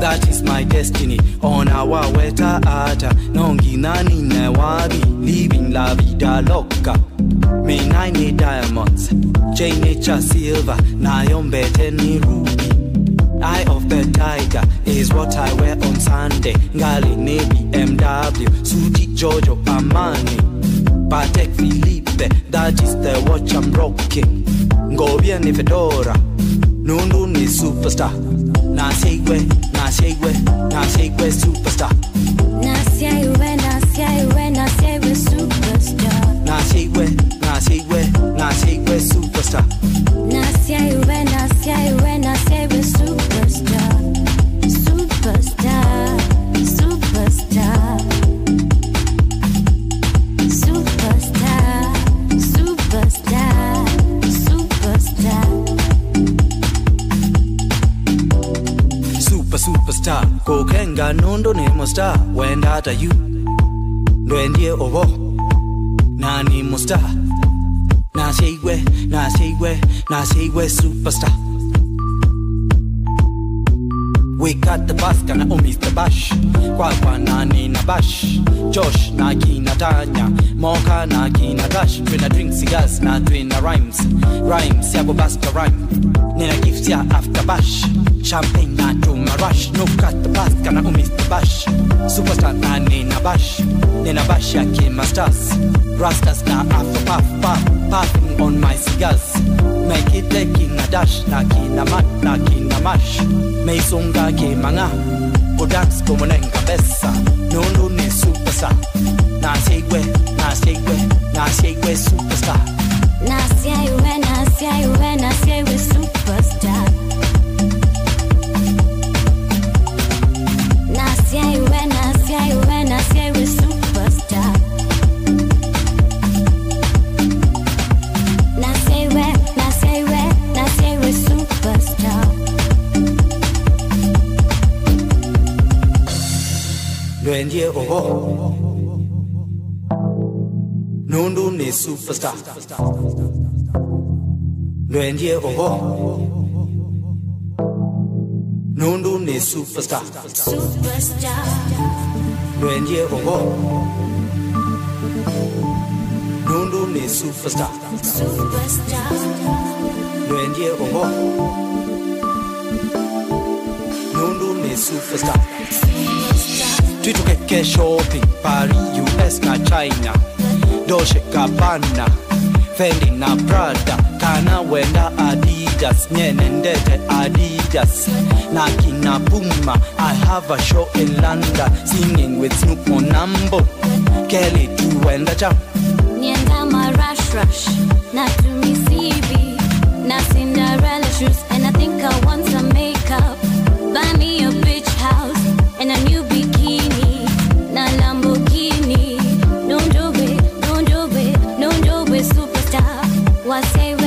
that is my destiny. Onawaweta ata nonginani newabi living la vida loca. Me nine diamonds. Jainature silver. Na mbete ni ruby. Eye of the tiger is what I wear on Sunday. Ngali ne BMW, Suji Jojo Amani, Patek Philippe, that is the watch I'm rocking. Ngobian ni fedora, Nundu ni superstar. Nacié y güey, nacié y güey, superstar. Superstar. superstar. Kokhenga nondo nemosta wenda hata yu ndwendie obo nani mosta naseigwe naseigwe naseigwe superstar. weka tabaska na omista bash. Kwakwa nane na bash. Josh na kina tanya moka na kina dash twena drink cigars na twina rhymes. Rhymes yako basta rhyme. Nina gift ya after bash. Champagne na tuma rush. No cut tabaska na omista bash. Superstar na bash. Nina bash ya kima stars rastas na after puff puff. Puffing on my cigars. Make it leki na dash Naki na mat, naki na mash. Meisungaki manga Kodax kumunenga besa. friend, yeah, oh. oh. No is superstar. Nundun, yeah, oh. oh. Nundun is superstar. Superstar. Nundun, yeah, oh. oh. No, Nundun is superstar. Superstar. Nundun, yeah, oh. oh. Nundun is superstar. tuitoke kesho wote US na China, doshe kabana Fendi na Prada, kana wenda Adidas, nyenendete Adidas. Na kina Puma. I have a show in London. Singing with Snoop Onambo, Kelly tuenda cha? Nienda ma rush rush na tumisibi na Cinderella. What say we